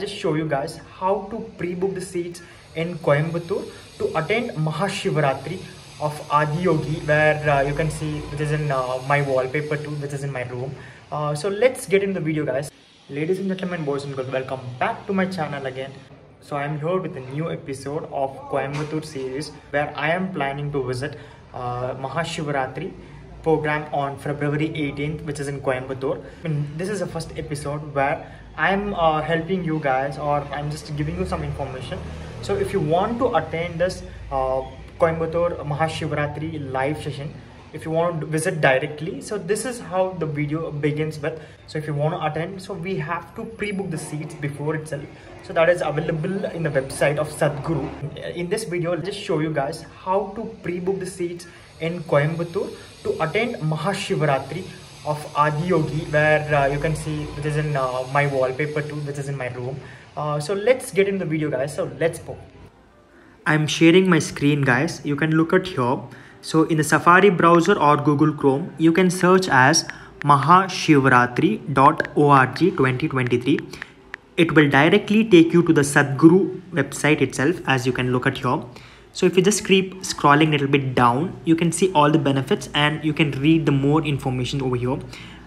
Just show you guys how to pre-book the seats in Coimbatore to attend Mahashivratri of Adiyogi where uh, you can see which is in uh, my wallpaper too which is in my room. Uh, so let's get in the video guys. Ladies and gentlemen, boys and girls, welcome back to my channel again. So I am here with a new episode of Coimbatore series where I am planning to visit uh, Mahashivratri program on February 18th which is in Coimbatore. And this is the first episode where I'm uh, helping you guys or I'm just giving you some information. So if you want to attend this uh, Coimbatore Mahashivratri live session, if you want to visit directly, so this is how the video begins with. So if you want to attend, so we have to pre-book the seats before itself. So that is available in the website of Sadhguru. In this video, I'll just show you guys how to pre-book the seats in Coimbatore to attend Mahashivratri of Adiyogi where uh, you can see which is in uh, my wallpaper too which is in my room. Uh, so let's get in the video guys. So let's go. I'm sharing my screen guys. You can look at here. So in the Safari browser or Google Chrome you can search as mahashivratri.org 2023 it will directly take you to the Sadhguru website itself as you can look at here so if you just keep scrolling a little bit down you can see all the benefits and you can read the more information over here.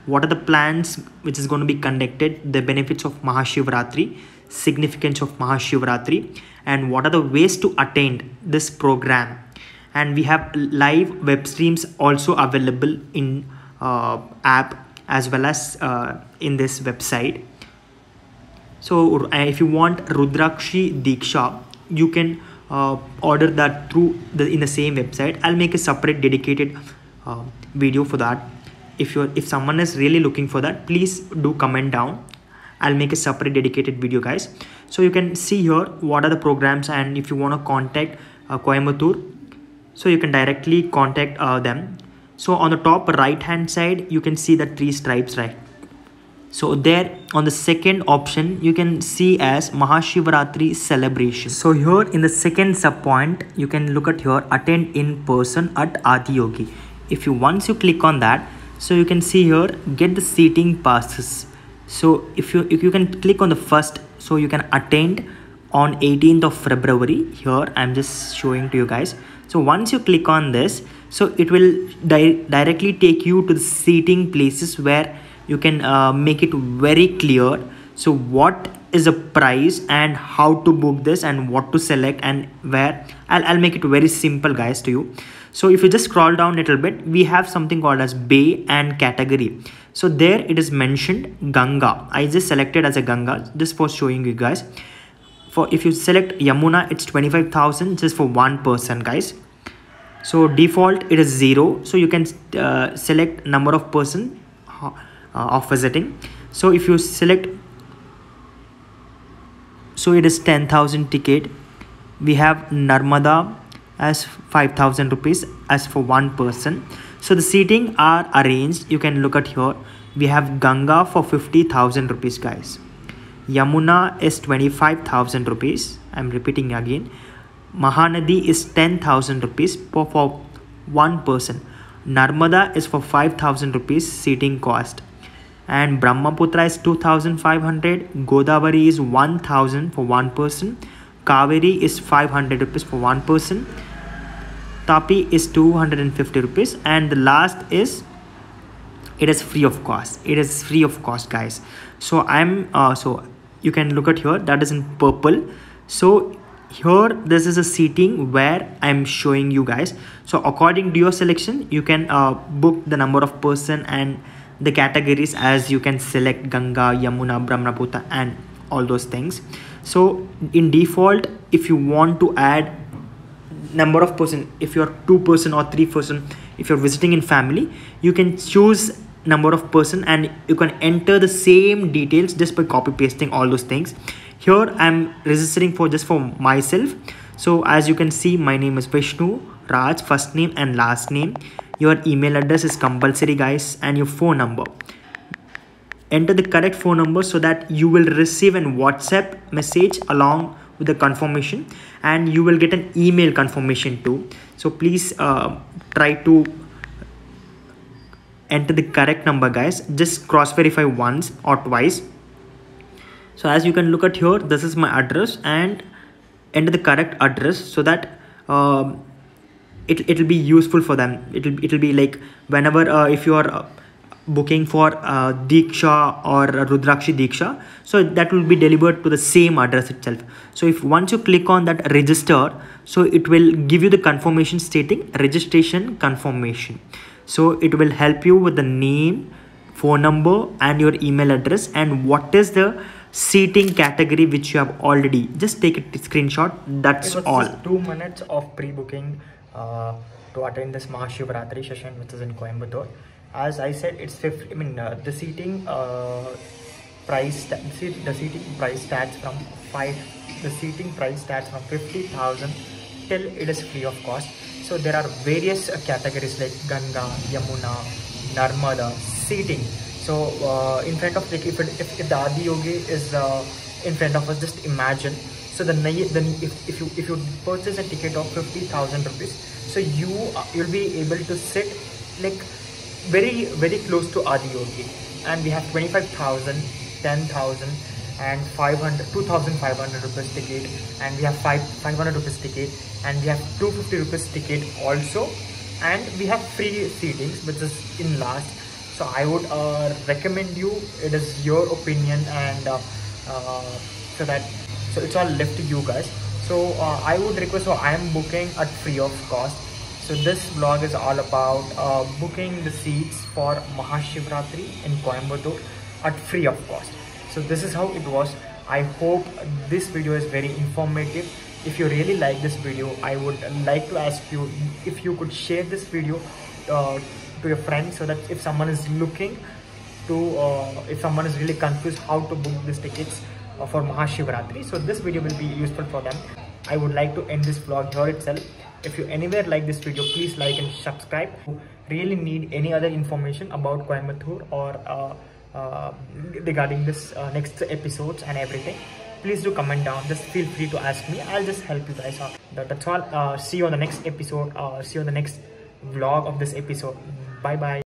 What are the plans which is going to be conducted? The benefits of mahashivratri significance of mahashivratri and what are the ways to attend this program? And we have live web streams also available in uh, app as well as uh, in this website. So uh, if you want rudraksha diksha you can uh, order that through the in the same website. I'll make a separate dedicated uh, video for that. If you're if someone is really looking for that please do comment down. I'll make a separate dedicated video guys. So you can see here what are the programs and if you want to contact uh, coimbatore so you can directly contact uh, them. So on the top right hand side you can see the three stripes right so there on the second option you can see as mahashivratri celebration. So here in the second sub point you can look at here attend in person at adiyogi if you once you click on that so you can see here get the seating passes. So if you if you can click on the first so you can attend on 18th of february. Here i'm just showing to you guys. So once you click on this so it will di directly take you to the seating places where you can uh, make it very clear. So what is a price and how to book this and what to select and where? I'll, I'll make it very simple guys to you. So if you just scroll down a little bit we have something called as bay and category. So there it is mentioned ganga. I just selected as a ganga just for showing you guys. For if you select yamuna it's 25000 just for one person guys. So default it is zero. So you can uh, select number of person Uh, of visiting. So if you select so it is 10000 ticket. We have narmada as 5000 rupees as for one person. So the seating are arranged. You can look at here. We have ganga for 50000 rupees guys. Yamuna is 25000 rupees. I'm repeating again. Mahanadi is 10000 rupees for, for one person. Narmada is for 5000 rupees seating cost and Brahmaputra is 2500 Godavari is 1000 for one person. Kaveri is 500 rupees for one person. Tapi is 250 rupees. And the last is it is free of cost. It is free of cost guys. So I'm uh, so you can look at here. That is in purple. So here this is a seating where i'm showing you guys. So according to your selection you can uh, book the number of person and the categories as you can select Ganga, Yamuna, Brahmaputra and all those things. So in default, if you want to add number of person, if you're two person or three person, if you're visiting in family, you can choose number of person and you can enter the same details just by copy pasting all those things. Here I'm registering for just for myself. So as you can see, my name is Vishnu Raj, first name and last name your email address is compulsory guys and your phone number. Enter the correct phone number so that you will receive an whatsapp message along with the confirmation and you will get an email confirmation too. So please uh, try to enter the correct number guys. Just cross verify once or twice. So as you can look at here this is my address and enter the correct address so that um, it, it'll be useful for them it'll it'll be like whenever uh, if you are uh, booking for uh, Diksha or Rudraksha Diksha. So that will be delivered to the same address itself. So if once you click on that register, so it will give you the confirmation stating registration confirmation. So it will help you with the name, phone number and your email address and what is the seating category which you have already just take a screenshot that's all two minutes of pre-booking to attend this Mahashivratri session which is in Coimbatore. As I said it's 50 I mean uh, the seating uh, price the seating price starts from 5 the seating price starts from 50,000 till it is free of cost. So there are various uh, categories like Ganga, Yamuna, Narmada, seating. So uh, in front of like if, it, if, if the Adi Yogi is uh, in front of us just imagine so the then if, if you if you purchase a ticket of 50,000 rupees so you uh, you'll be able to sit like very very close to Adi Yogi. And we have 25,000 10,000 and 500 2500 rupees ticket. And we have 5 500 rupees ticket. And we have 250 rupees ticket also. And we have free seatings which is in last. So i would uh, recommend you. It is your opinion and uh, uh, so that so it's all left to you guys so uh, i would request so i am booking at free of cost so this vlog is all about uh, booking the seats for Mahashivratri in Coimbatore at free of cost. So this is how it was. I hope this video is very informative. If you really like this video, I would like to ask you if you could share this video uh, to your friends so that if someone is looking to, uh, if someone is really confused how to book these tickets for Mahashivratri. So this video will be useful for them. I would like to end this vlog here itself. If you anywhere like this video please like and subscribe. Really need any other information about Coimbatore or uh, uh, regarding this uh, next episodes and everything please do comment down. Just feel free to ask me. I'll just help you guys out. That's all. Uh, see you on the next episode uh, see you on the next vlog of this episode. Bye bye